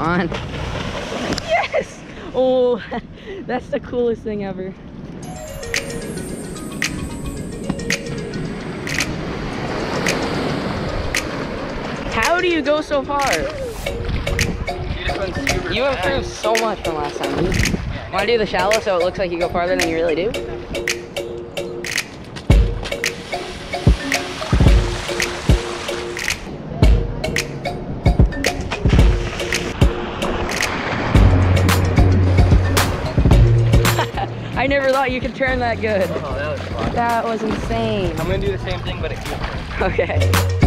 on. Yes! Oh, that's the coolest thing ever. How do you go so far? You improved so much from last time. Want to do the shallow so it looks like you go farther than you really do? Never thought you could turn that good. Oh, that was fun. That was insane. I'm gonna do the same thing, but Cooper. Okay.